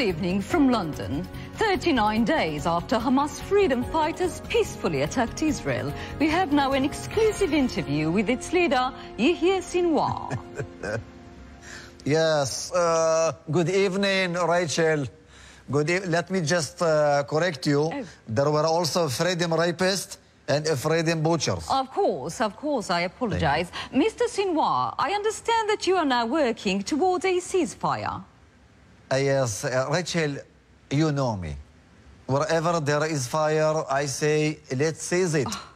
Good evening from London. 39 days after Hamas freedom fighters peacefully attacked Israel, we have now an exclusive interview with its leader, Yahya Sinwar. yes, uh, good evening, Rachel. Good e Let me just uh, correct you. Oh. There were also freedom rapists and freedom butchers. Of course, of course, I apologize. Mr. Sinwar, I understand that you are now working towards a ceasefire. Yes, uh, Rachel, you know me. Wherever there is fire, I say, let's seize it. Oh.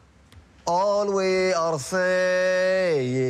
All we are saying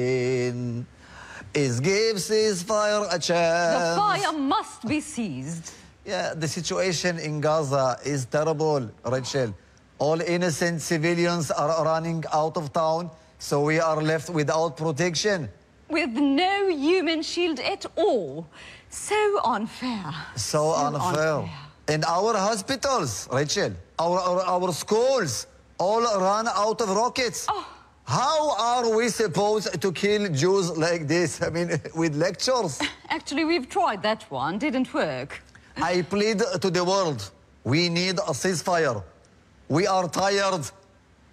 is give ceasefire a chance. The fire must be seized. Yeah, the situation in Gaza is terrible, Rachel. All innocent civilians are running out of town, so we are left without protection. With no human shield at all. So unfair. So, so unfair. unfair. And our hospitals, Rachel, our, our, our schools, all run out of rockets. Oh. How are we supposed to kill Jews like this? I mean, with lectures? Actually, we've tried that one. Didn't work. I plead to the world. We need a ceasefire. We are tired.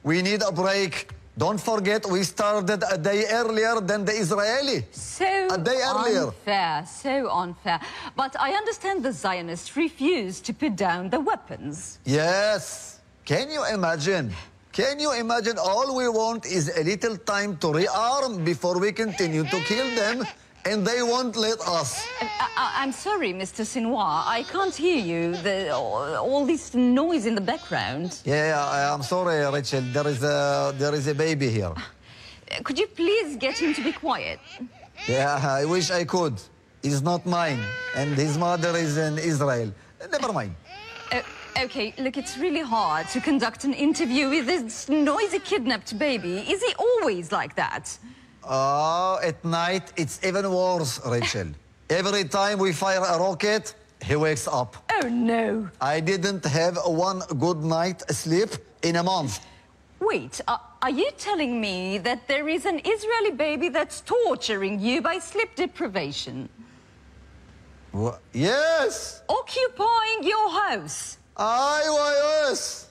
We need a break. Don't forget, we started a day earlier than the Israeli. So a day earlier. unfair, so unfair. But I understand the Zionists refuse to put down the weapons. Yes. Can you imagine? Can you imagine all we want is a little time to rearm before we continue to kill them and they won't let us. Uh, I, am sorry, Mr. Sinwar. I can't hear you. The, all this noise in the background. Yeah, I, am sorry, Rachel. There is a there is a baby here. Could you please get him to be quiet? Yeah, I wish I could. He's not mine, and his mother is in Israel. Never mind. Uh, okay, look, it's really hard to conduct an interview with this noisy kidnapped baby. Is he always like that? Oh, at night, it's even worse, Rachel. Every time we fire a rocket, he wakes up. Oh, no. I didn't have one good night sleep in a month. Wait, uh, are you telling me that there is an Israeli baby that's torturing you by sleep deprivation? What? Yes! Occupying your house? I was. So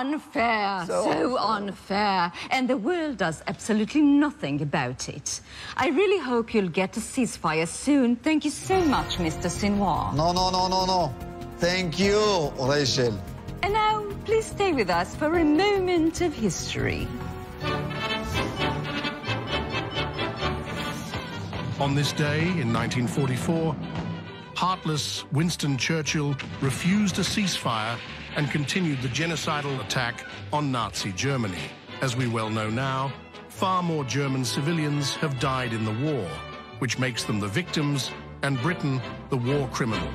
unfair, so, so unfair. unfair. And the world does absolutely nothing about it. I really hope you'll get a ceasefire soon. Thank you so much, Mr. Sinwar. No, no, no, no, no. Thank you, Rachel. And now, please stay with us for a moment of history. On this day in 1944, heartless Winston Churchill refused a ceasefire and continued the genocidal attack on Nazi Germany. As we well know now, far more German civilians have died in the war, which makes them the victims and Britain the war criminal.